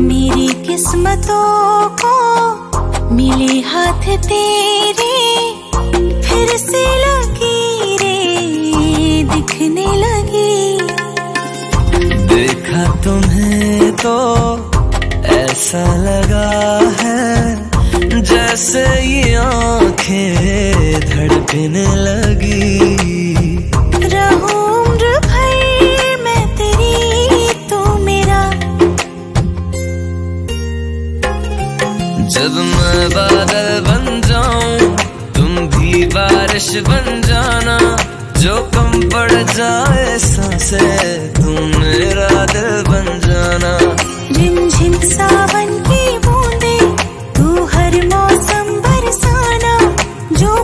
मेरी किस्मतों को मिले हाथ तेरे, फिर से लगी रे, दिखने लगी। देखा तुम्हें तो ऐसा लगा है, जैसे ये आँखें धड़कने लगी। जब मैं बादल बन जाऊँ, तुम भी बारिश बन जाना। जो कम पड़ जाए सांसे, तुम मेरा दिल बन जाना। झिम झिम सावन की बूंदे, तू हर मौसम बरसाना। जो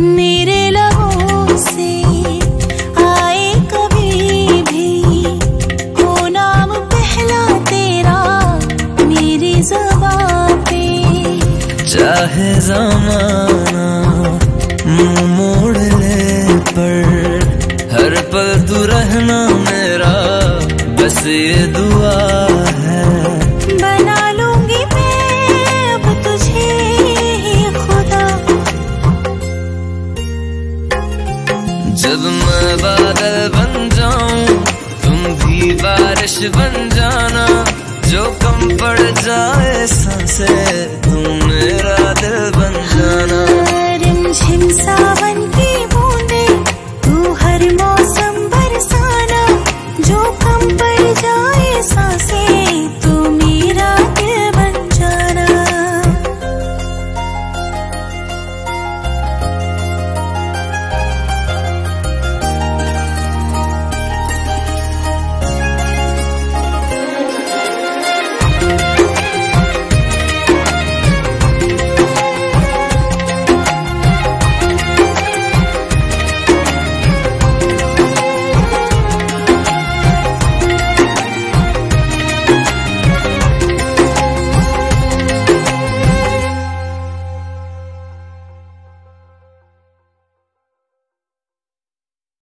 मेरे लबों से आए कभी भी। हो नाम पहला तेरा, मेरी जबान पे। चाहे जमाना मुँह मोड़ ले पर, हर पल तू रहना मेरा, बस ये दुआ। जब मैं बादल बन जाऊँ, तुम भी बारिश बन जाना। जो कम पड़ जाए साँसें, तुम मेरा दिल बन